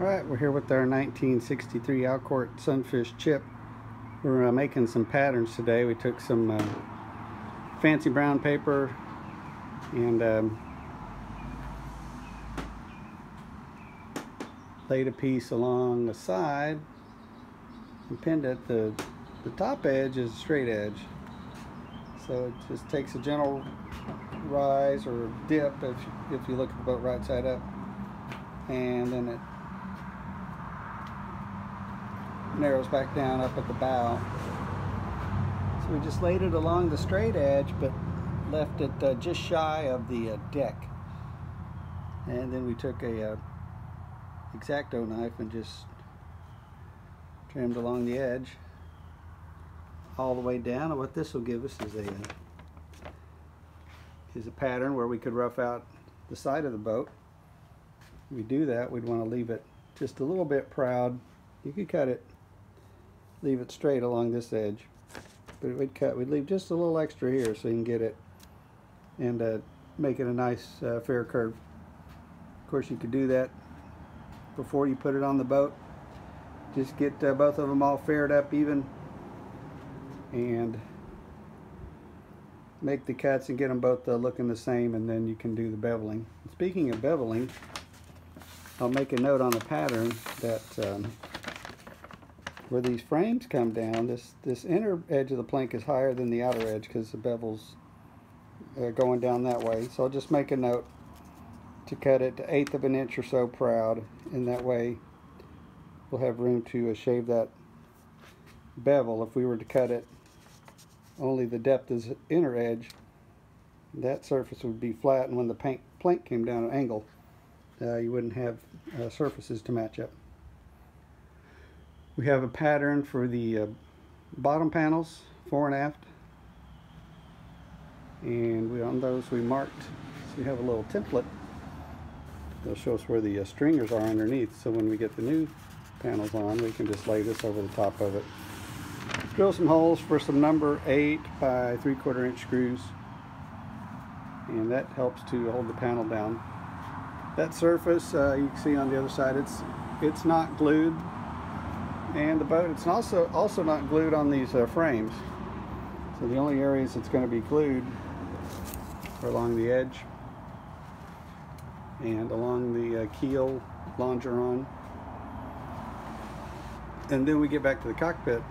Alright, we're here with our 1963 Alcort Sunfish chip. We're uh, making some patterns today. We took some uh, fancy brown paper and um, laid a piece along the side and pinned it. The, the top edge is a straight edge. So it just takes a gentle rise or dip if, if you look at the boat right side up and then it narrows back down up at the bow. So we just laid it along the straight edge, but left it uh, just shy of the uh, deck. And then we took a uh, X-Acto knife and just trimmed along the edge all the way down. And what this will give us is a uh, is a pattern where we could rough out the side of the boat. If we do that, we'd want to leave it just a little bit proud. You could cut it leave it straight along this edge. But we'd cut, we'd leave just a little extra here so you can get it and uh, make it a nice uh, fair curve. Of course you could do that before you put it on the boat. Just get uh, both of them all faired up even and make the cuts and get them both uh, looking the same and then you can do the beveling. Speaking of beveling, I'll make a note on the pattern that um, where these frames come down, this, this inner edge of the plank is higher than the outer edge because the bevel's uh, going down that way. So I'll just make a note to cut it to eighth of an inch or so proud. And that way we'll have room to uh, shave that bevel. If we were to cut it only the depth is inner edge, that surface would be flat. And when the plank, plank came down an angle, uh, you wouldn't have uh, surfaces to match up. We have a pattern for the uh, bottom panels, fore and aft. And we, on those we marked, so we have a little template. They'll show us where the uh, stringers are underneath. So when we get the new panels on, we can just lay this over the top of it. Drill some holes for some number 8 by 3 quarter inch screws. And that helps to hold the panel down. That surface, uh, you can see on the other side, it's it's not glued and the boat it's also also not glued on these uh, frames. So the only areas it's going to be glued are along the edge and along the uh, keel longeron and then we get back to the cockpit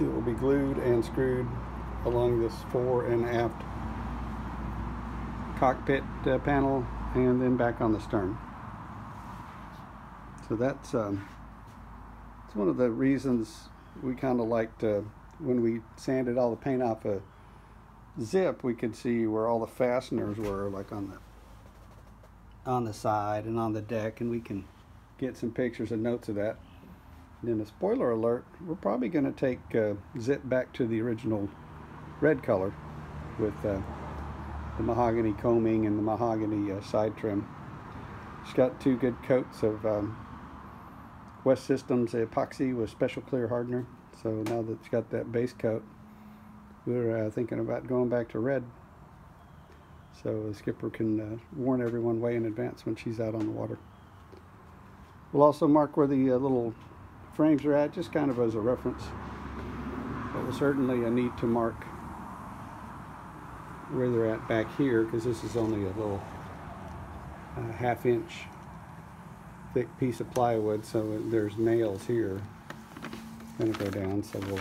it will be glued and screwed along this fore and aft cockpit uh, panel and then back on the stern. So that's um, it's one of the reasons we kind of liked uh, when we sanded all the paint off a zip, we could see where all the fasteners were, like on the on the side and on the deck, and we can get some pictures and notes of that. And then a spoiler alert, we're probably going to take uh, zip back to the original red color with uh, the mahogany coaming and the mahogany uh, side trim. It's got two good coats of um, West Systems epoxy with special clear hardener. So now that it's got that base coat, we're uh, thinking about going back to red. So the skipper can uh, warn everyone way in advance when she's out on the water. We'll also mark where the uh, little frames are at, just kind of as a reference. But we'll certainly need to mark where they're at back here because this is only a little uh, half inch thick piece of plywood, so there's nails here. Gonna go down, so we'll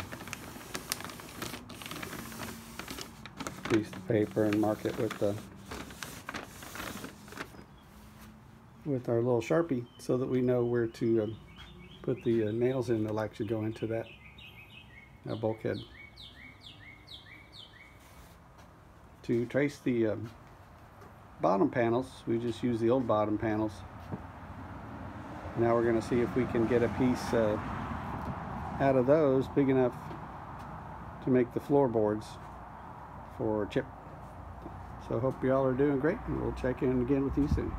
piece the paper and mark it with the with our little sharpie so that we know where to uh, put the uh, nails in that'll actually go into that uh, bulkhead. To trace the um, bottom panels, we just use the old bottom panels now we're going to see if we can get a piece uh, out of those big enough to make the floorboards for chip. So hope y'all are doing great and we'll check in again with you soon.